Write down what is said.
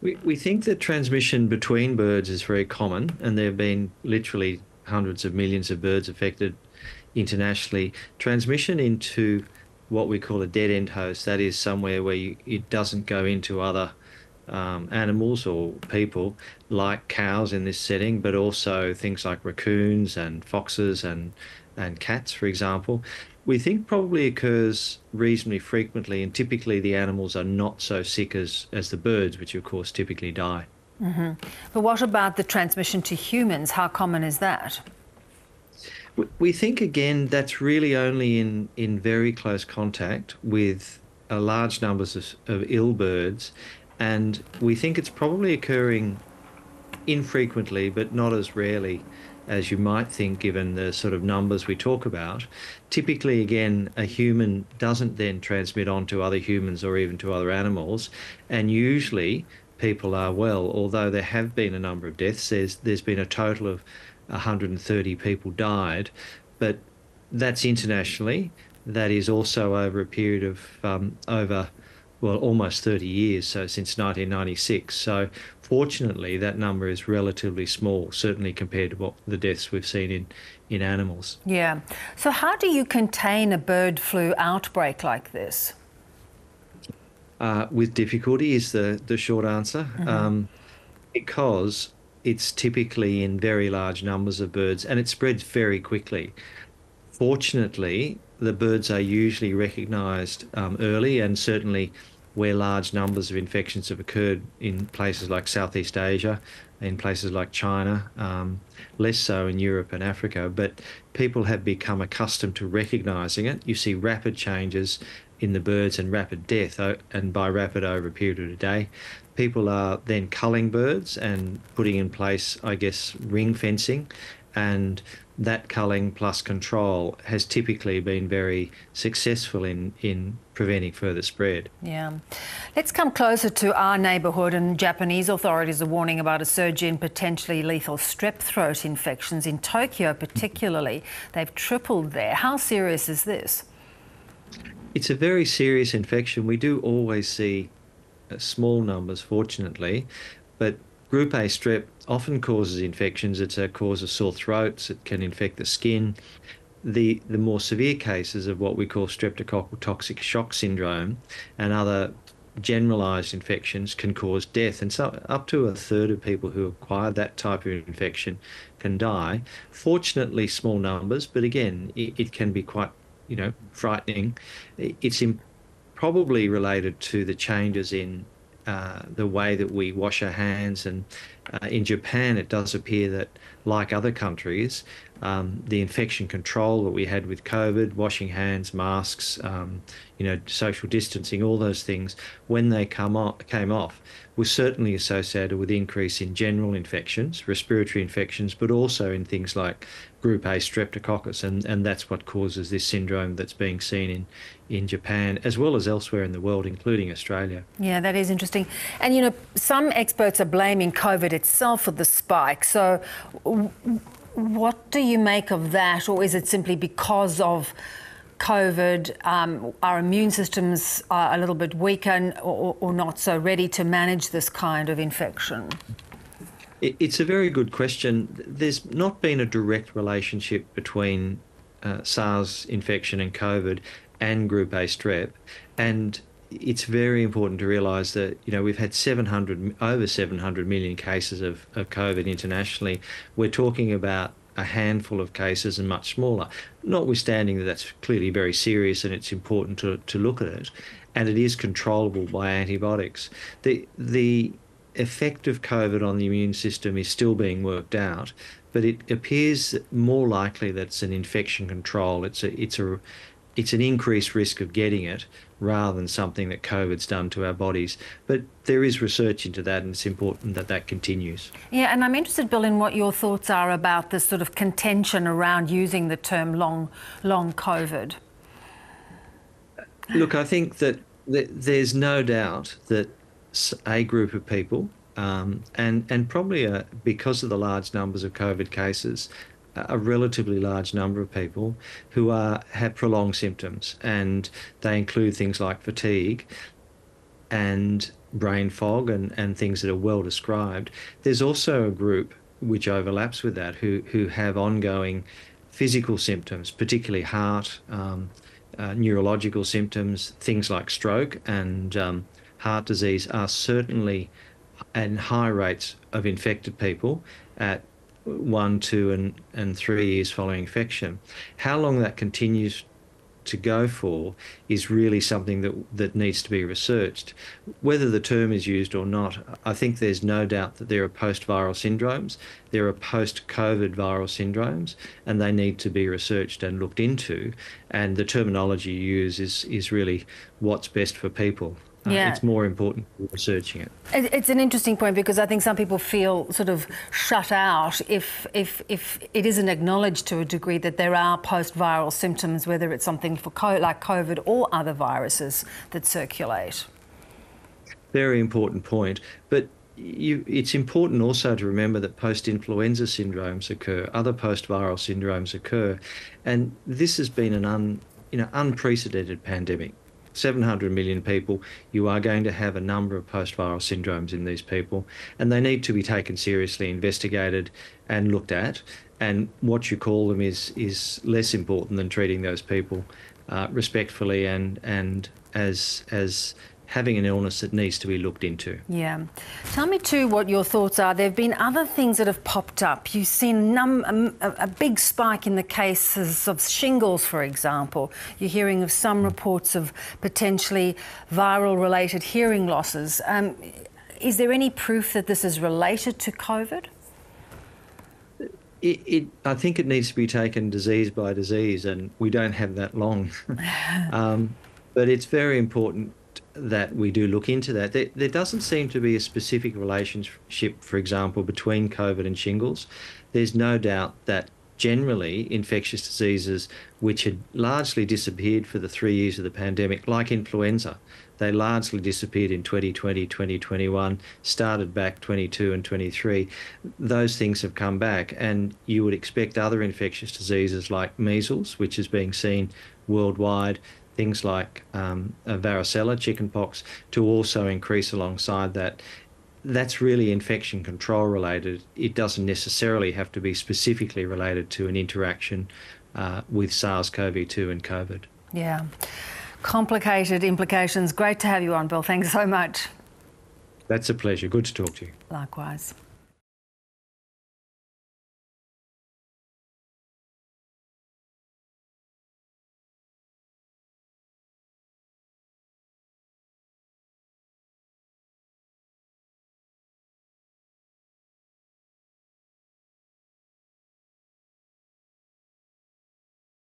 We, we think that transmission between birds is very common, and there have been literally hundreds of millions of birds affected internationally. Transmission into what we call a dead end host, that is somewhere where you, it doesn't go into other um, animals or people, like cows in this setting, but also things like raccoons and foxes and, and cats, for example. We think probably occurs reasonably frequently, and typically the animals are not so sick as, as the birds, which of course typically die. Mm-hmm. But what about the transmission to humans? How common is that? We think again that's really only in, in very close contact with a large numbers of, of ill birds, and we think it's probably occurring infrequently, but not as rarely as you might think, given the sort of numbers we talk about. Typically, again, a human doesn't then transmit on to other humans or even to other animals, and usually people are well. Although there have been a number of deaths, there's there's been a total of 130 people died, but that's internationally. That is also over a period of um, over well, almost 30 years, so since 1996. So, fortunately, that number is relatively small, certainly compared to what the deaths we've seen in, in animals. Yeah. So, how do you contain a bird flu outbreak like this? Uh, with difficulty is the, the short answer, mm-hmm. um, because it's typically in very large numbers of birds and it spreads very quickly. Fortunately, the birds are usually recognised um, early, and certainly where large numbers of infections have occurred in places like Southeast Asia, in places like China, um, less so in Europe and Africa, but people have become accustomed to recognising it. You see rapid changes in the birds and rapid death, and by rapid over a period of a day. People are then culling birds and putting in place, I guess, ring fencing and that culling plus control has typically been very successful in, in preventing further spread. Yeah. Let's come closer to our neighbourhood, and Japanese authorities are warning about a surge in potentially lethal strep throat infections in Tokyo, particularly. They've tripled there. How serious is this? It's a very serious infection. We do always see uh, small numbers, fortunately, but Group A strep often causes infections. It's a cause of sore throats. It can infect the skin. The, the more severe cases of what we call streptococcal toxic shock syndrome and other generalized infections can cause death. And so up to a third of people who acquire that type of infection can die. Fortunately, small numbers, but again, it, it can be quite, you know, frightening. It's probably related to the changes in uh, the way that we wash our hands. And uh, in Japan, it does appear that, like other countries, um, the infection control that we had with COVID, washing hands, masks, um, you know, social distancing, all those things, when they come came off, was certainly associated with increase in general infections, respiratory infections, but also in things like group A streptococcus, and, and that's what causes this syndrome that's being seen in, in Japan as well as elsewhere in the world, including Australia. Yeah, that is interesting. And you know, some experts are blaming COVID itself for the spike. So, what do you make of that, or is it simply because of COVID, um, our immune systems are a little bit weaker or, or, not so ready to manage this kind of infection? It's a very good question. There's not been a direct relationship between uh, SARS infection and COVID and Group A strep, and it's very important to realise that you know we've had 700 over 700 million cases of, of COVID internationally. We're talking about a handful of cases and much smaller. Notwithstanding that that's clearly very serious and it's important to, to look at it, and it is controllable by antibiotics. The the effect of COVID on the immune system is still being worked out, but it appears more likely that it's an infection control. It's a it's a it's an increased risk of getting it rather than something that COVID's done to our bodies. But there is research into that, and it's important that that continues. Yeah, and I'm interested, Bill, in what your thoughts are about this sort of contention around using the term long, long COVID. Look, I think that there's no doubt that a group of people, um, and and probably a, because of the large numbers of COVID cases, a relatively large number of people who are have prolonged symptoms, and they include things like fatigue. and brain fog and, and things that are well described. There's also a group which overlaps with that who, who have ongoing physical symptoms, particularly heart, um, uh, neurological symptoms, things like stroke and um, heart disease are certainly and high rates of infected people at one, two, and, and three years following infection. How long that continues to go for is really something that that needs to be researched. Whether the term is used or not, I think there's no doubt that there are post-viral syndromes, there are post-COVID viral syndromes, and they need to be researched and looked into. And the terminology you use is is really what's best for people. Uh, yeah. It's more important researching it. It's an interesting point because I think some people feel sort of shut out if, if, if it isn't acknowledged to a degree that there are post-viral symptoms, whether it's something for like COVID or other viruses that circulate. Very important point. But you, it's important also to remember that post-influenza syndromes occur, other post-viral syndromes occur, and this has been an un, you know, unprecedented pandemic. 700 million people, you are going to have a number of post-viral syndromes in these people, and they need to be taken seriously, investigated, and looked at. And what you call them is is less important than treating those people uh, respectfully and and as as having an illness that needs to be looked into. Yeah. Tell me too what your thoughts are. There have been other things that have popped up. You've seen num- a, a, big spike in the cases of shingles, for example. You're hearing of some reports of potentially viral related hearing losses. Um, is there any proof that this is related to COVID? It, it, I think it needs to be taken disease by disease, and we don't have that long. um, but it's very important that we do look into that. There, there, doesn't seem to be a specific relationship, for example, between COVID and shingles. There's no doubt that generally infectious diseases which had largely disappeared for the three years of the pandemic, like influenza, they largely disappeared in 2020, 2021, started back 22 and 23. Those things have come back, and you would expect other infectious diseases like measles, which is being seen worldwide, things like um, varicella, chickenpox, to also increase alongside that. That's really infection control related. It doesn't necessarily have to be specifically related to an interaction uh, with SARS CoV 2 and COVID. Yeah. Complicated implications. Great to have you on, Bill. Thanks so much. That's a pleasure. Good to talk to you. Likewise.